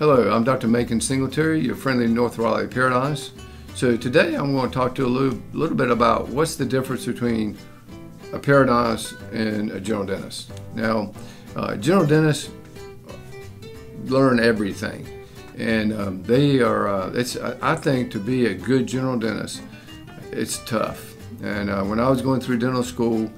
Hello, I'm Dr. Macon Singletary, your friendly North Raleigh periodontist. So today I'm going to talk to you a little, little bit about what's the difference between a periodontists and a general dentist. Now, uh, general dentists learn everything, and um, they are. Uh, it's I think to be a good general dentist, it's tough. And uh, when I was going through dental school,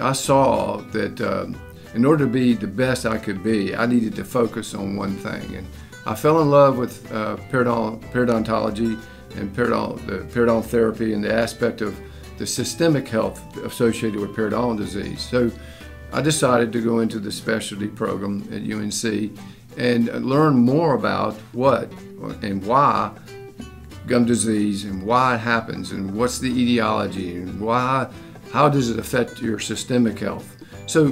I saw that um, in order to be the best I could be, I needed to focus on one thing. And I fell in love with uh, periodont periodontology and periodont, the periodontal therapy and the aspect of the systemic health associated with periodontal disease. So I decided to go into the specialty program at UNC and learn more about what and why gum disease and why it happens and what's the etiology and why how does it affect your systemic health. So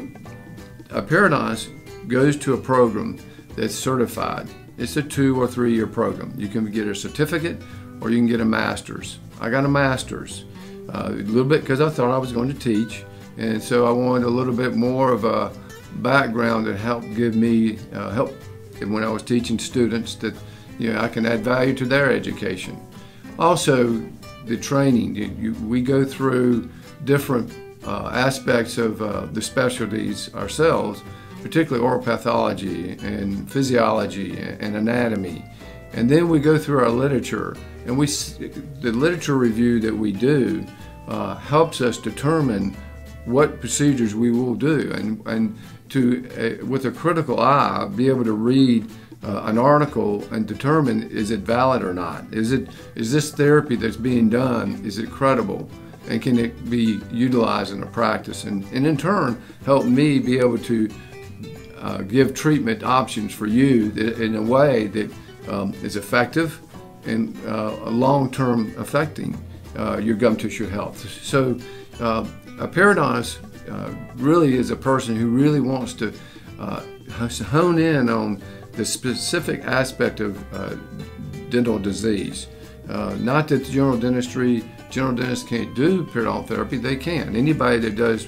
a periodontist goes to a program that's certified. It's a two or three year program. You can get a certificate or you can get a master's. I got a master's uh, a little bit because I thought I was going to teach, and so I wanted a little bit more of a background that helped give me uh, help when I was teaching students that you know I can add value to their education. Also, the training. You, you, we go through different uh, aspects of uh, the specialties ourselves, particularly oral pathology and physiology and anatomy. And then we go through our literature, and we the literature review that we do uh, helps us determine what procedures we will do, and and to uh, with a critical eye be able to read uh, an article and determine is it valid or not. Is it is this therapy that's being done is it credible? and can it be utilized in a practice and, and in turn help me be able to uh, give treatment options for you in a way that um, is effective and uh, long-term affecting uh, your gum tissue health. So uh, a periodontist uh, really is a person who really wants to uh, hone in on the specific aspect of dental disease. not that the general dentistry general dentists can't do periodontal therapy, they can. Anybody that does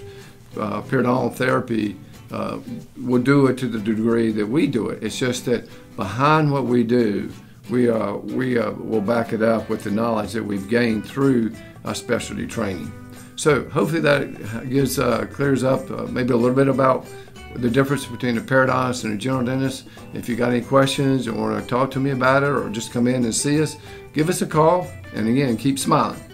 periodontal therapy uh, will do it to the degree that we do it. It's just that behind what we do, we, uh, we uh, will back it up with the knowledge that we've gained through our specialty training. So hopefully that gives uh, clears up uh, maybe a little bit about the difference between a periodontist and a general dentist. If you got any questions or want to talk to me about it or just come in and see us, give us a call. And again, keep smiling.